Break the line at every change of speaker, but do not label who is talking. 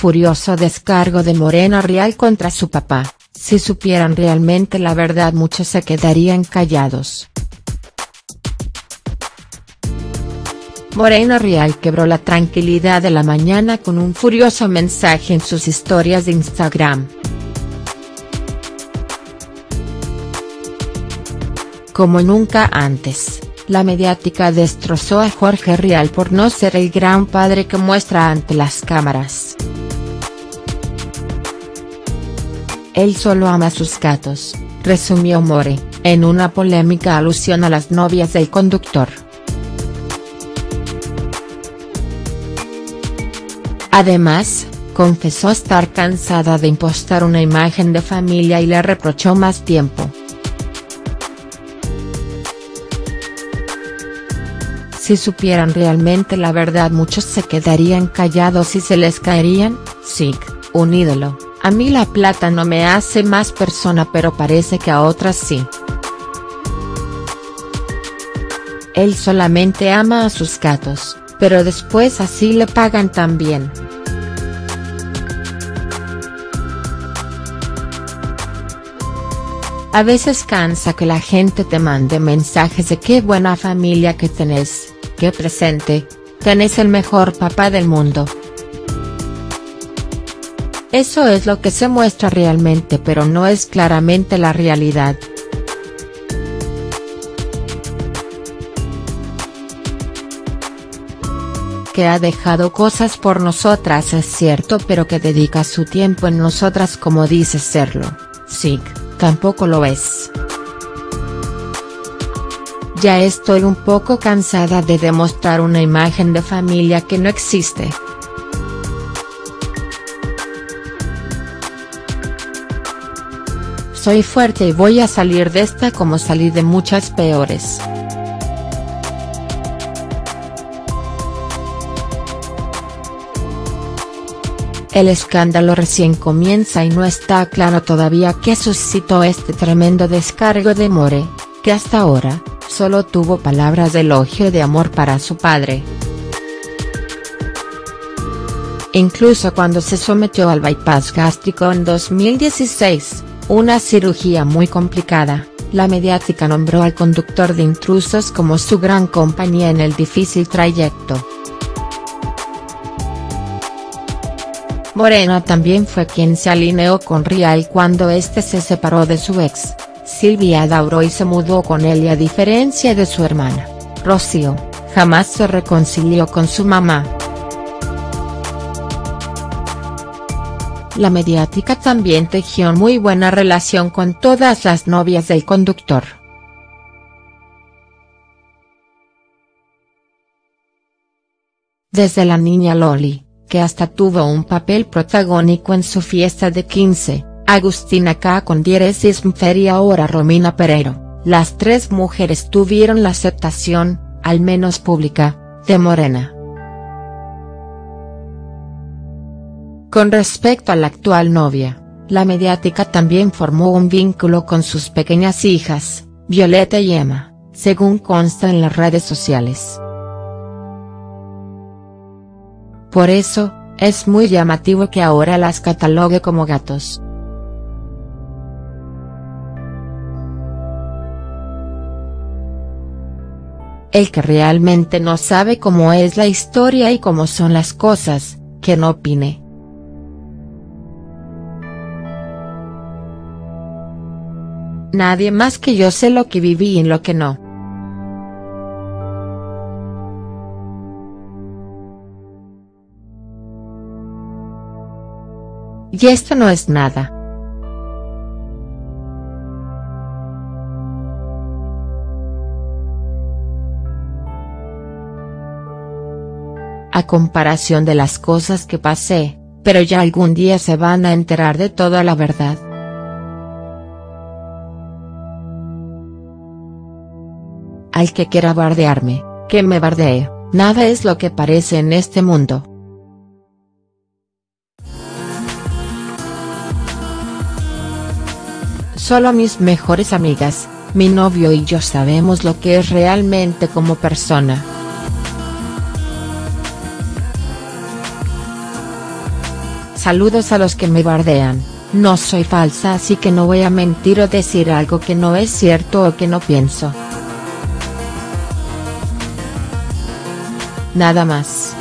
Furioso descargo de Morena Real contra su papá, si supieran realmente la verdad muchos se quedarían callados. Morena Real quebró la tranquilidad de la mañana con un furioso mensaje en sus historias de Instagram. Como nunca antes, la mediática destrozó a Jorge Rial por no ser el gran padre que muestra ante las cámaras. Él solo ama a sus gatos, resumió More, en una polémica alusión a las novias del conductor. Además, confesó estar cansada de impostar una imagen de familia y le reprochó más tiempo. Si supieran realmente la verdad muchos se quedarían callados y se les caerían, sí, un ídolo, a mí la plata no me hace más persona pero parece que a otras sí. Él solamente ama a sus gatos, pero después así le pagan también. A veces cansa que la gente te mande mensajes de qué buena familia que tenés, qué presente, tenés el mejor papá del mundo. Eso es lo que se muestra realmente pero no es claramente la realidad. Que ha dejado cosas por nosotras es cierto pero que dedica su tiempo en nosotras como dice serlo, sí, tampoco lo es. Ya estoy un poco cansada de demostrar una imagen de familia que no existe. Soy fuerte y voy a salir de esta como salí de muchas peores. El escándalo recién comienza y no está claro todavía qué suscitó este tremendo descargo de More, que hasta ahora, solo tuvo palabras de elogio de amor para su padre. Incluso cuando se sometió al bypass gástrico en 2016, una cirugía muy complicada, la mediática nombró al conductor de intrusos como su gran compañía en el difícil trayecto. Morena también fue quien se alineó con Rial cuando este se separó de su ex, Silvia Dauro y se mudó con él a diferencia de su hermana, Rocío, jamás se reconcilió con su mamá. La mediática también tejió muy buena relación con todas las novias del conductor. Desde la niña Loli, que hasta tuvo un papel protagónico en su fiesta de 15, Agustina K. Condieres Ismfer y ahora Romina Pereiro, las tres mujeres tuvieron la aceptación, al menos pública, de Morena. Con respecto a la actual novia, la mediática también formó un vínculo con sus pequeñas hijas, Violeta y Emma, según consta en las redes sociales. Por eso, es muy llamativo que ahora las catalogue como gatos. El que realmente no sabe cómo es la historia y cómo son las cosas, que no opine. Nadie más que yo sé lo que viví y lo que no. Y esto no es nada. a comparación de las cosas que pasé, pero ya algún día se van a enterar de toda la verdad. Al que quiera bardearme, que me bardee, nada es lo que parece en este mundo. Solo mis mejores amigas, mi novio y yo sabemos lo que es realmente como persona. Saludos a los que me bardean, no soy falsa así que no voy a mentir o decir algo que no es cierto o que no pienso. Nada más.